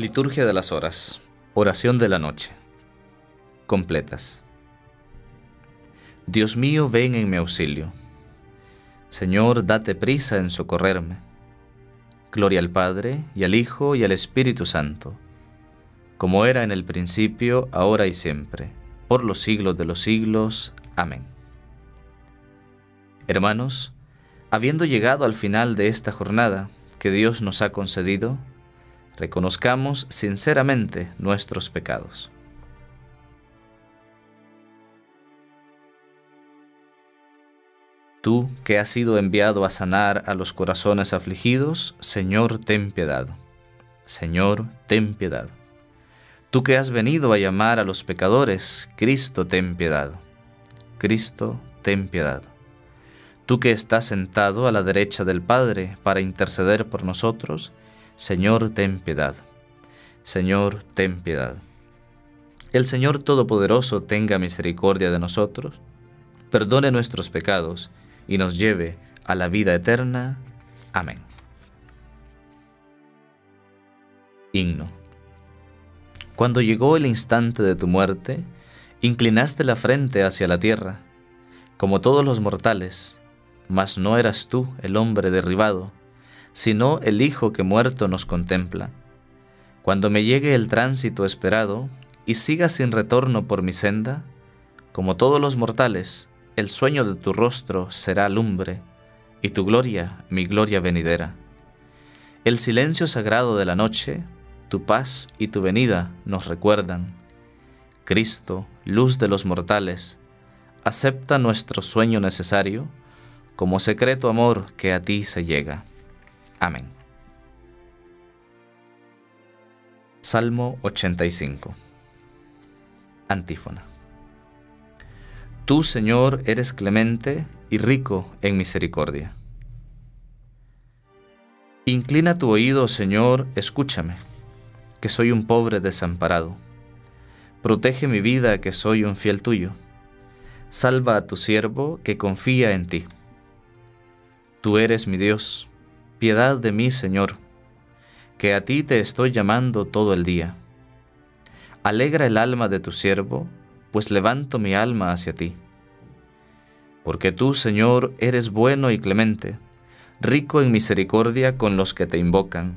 Liturgia de las Horas. Oración de la Noche. Completas. Dios mío, ven en mi auxilio. Señor, date prisa en socorrerme. Gloria al Padre, y al Hijo, y al Espíritu Santo, como era en el principio, ahora y siempre, por los siglos de los siglos. Amén. Hermanos, habiendo llegado al final de esta jornada que Dios nos ha concedido, reconozcamos sinceramente nuestros pecados. Tú que has sido enviado a sanar a los corazones afligidos, Señor, ten piedad. Señor, ten piedad. Tú que has venido a llamar a los pecadores, Cristo, ten piedad. Cristo, ten piedad. Tú que estás sentado a la derecha del Padre para interceder por nosotros, Señor, ten piedad. Señor, ten piedad. El Señor Todopoderoso tenga misericordia de nosotros, perdone nuestros pecados y nos lleve a la vida eterna. Amén. Himno. Cuando llegó el instante de tu muerte, inclinaste la frente hacia la tierra, como todos los mortales, mas no eras tú el hombre derribado, sino el Hijo que muerto nos contempla. Cuando me llegue el tránsito esperado y siga sin retorno por mi senda, como todos los mortales, el sueño de tu rostro será lumbre, y tu gloria mi gloria venidera. El silencio sagrado de la noche, tu paz y tu venida nos recuerdan. Cristo, luz de los mortales, acepta nuestro sueño necesario como secreto amor que a ti se llega. Amén. Salmo 85 Antífona Tú, Señor, eres clemente y rico en misericordia. Inclina tu oído, Señor, escúchame, que soy un pobre desamparado. Protege mi vida, que soy un fiel tuyo. Salva a tu siervo, que confía en ti. Tú eres mi Dios piedad de mí, Señor, que a ti te estoy llamando todo el día. Alegra el alma de tu siervo, pues levanto mi alma hacia ti. Porque tú, Señor, eres bueno y clemente, rico en misericordia con los que te invocan.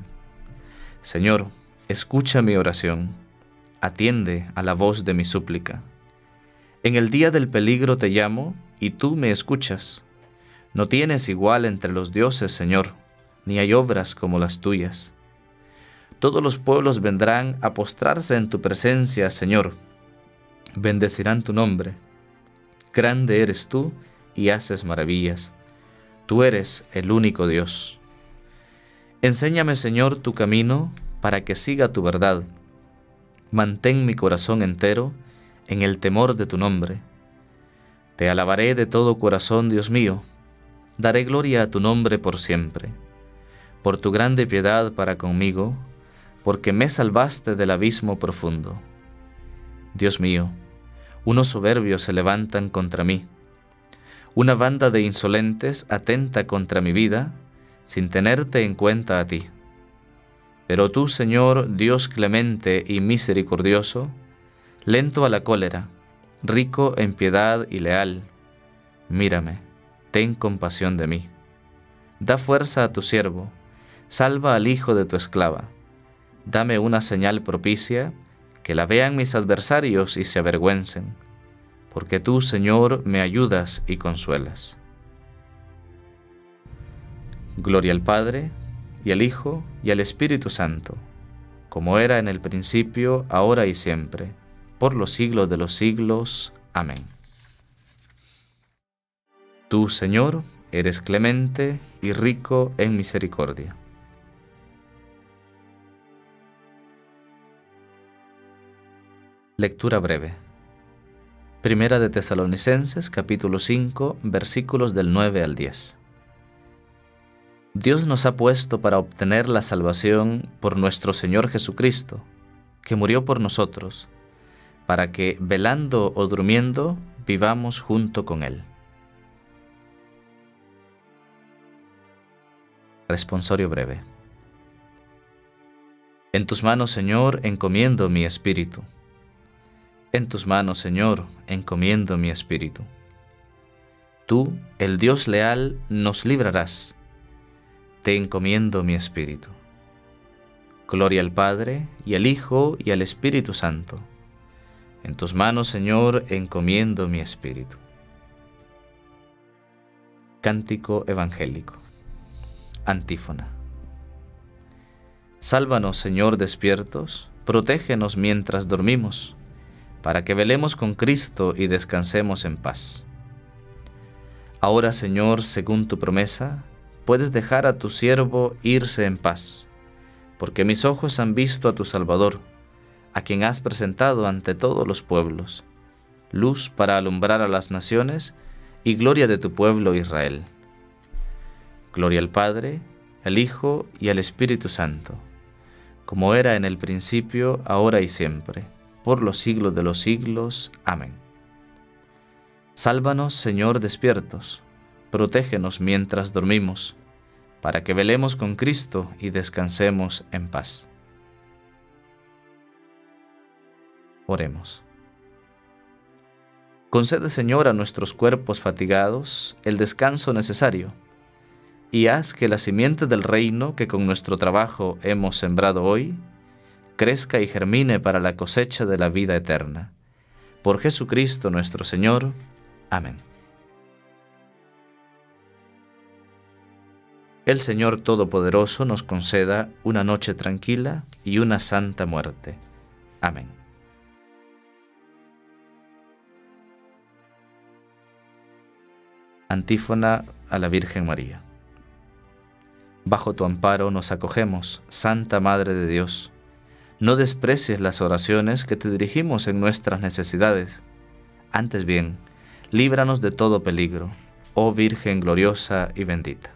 Señor, escucha mi oración, atiende a la voz de mi súplica. En el día del peligro te llamo, y tú me escuchas. No tienes igual entre los dioses, Señor ni hay obras como las tuyas. Todos los pueblos vendrán a postrarse en tu presencia, Señor. Bendecirán tu nombre. Grande eres tú y haces maravillas. Tú eres el único Dios. Enséñame, Señor, tu camino para que siga tu verdad. Mantén mi corazón entero en el temor de tu nombre. Te alabaré de todo corazón, Dios mío. Daré gloria a tu nombre por siempre por tu grande piedad para conmigo, porque me salvaste del abismo profundo. Dios mío, unos soberbios se levantan contra mí. Una banda de insolentes atenta contra mi vida, sin tenerte en cuenta a ti. Pero tú, Señor, Dios clemente y misericordioso, lento a la cólera, rico en piedad y leal, mírame, ten compasión de mí. Da fuerza a tu siervo, salva al hijo de tu esclava. Dame una señal propicia, que la vean mis adversarios y se avergüencen, porque tú, Señor, me ayudas y consuelas. Gloria al Padre, y al Hijo, y al Espíritu Santo, como era en el principio, ahora y siempre, por los siglos de los siglos. Amén. Tú, Señor, eres clemente y rico en misericordia Lectura breve. Primera de Tesalonicenses capítulo 5 versículos del 9 al 10. Dios nos ha puesto para obtener la salvación por nuestro Señor Jesucristo, que murió por nosotros, para que, velando o durmiendo, vivamos junto con Él. Responsorio breve. En tus manos, Señor, encomiendo mi espíritu. En tus manos, Señor, encomiendo mi espíritu. Tú, el Dios leal, nos librarás. Te encomiendo mi espíritu. Gloria al Padre, y al Hijo, y al Espíritu Santo. En tus manos, Señor, encomiendo mi espíritu. Cántico Evangélico. Antífona. Sálvanos, Señor, despiertos, protégenos mientras dormimos, para que velemos con Cristo y descansemos en paz. Ahora, Señor, según tu promesa, puedes dejar a tu siervo irse en paz, porque mis ojos han visto a tu Salvador, a quien has presentado ante todos los pueblos, luz para alumbrar a las naciones y gloria de tu pueblo Israel. Gloria al Padre, al Hijo y al Espíritu Santo como era en el principio, ahora y siempre, por los siglos de los siglos. Amén. Sálvanos, Señor, despiertos, protégenos mientras dormimos, para que velemos con Cristo y descansemos en paz. Oremos. Concede, Señor, a nuestros cuerpos fatigados el descanso necesario y haz que la simiente del reino que con nuestro trabajo hemos sembrado hoy, crezca y germine para la cosecha de la vida eterna. Por Jesucristo nuestro Señor. Amén. El Señor Todopoderoso nos conceda una noche tranquila y una santa muerte. Amén. Antífona a la Virgen María. Bajo tu amparo nos acogemos, Santa Madre de Dios. No desprecies las oraciones que te dirigimos en nuestras necesidades. Antes bien, líbranos de todo peligro, oh Virgen gloriosa y bendita.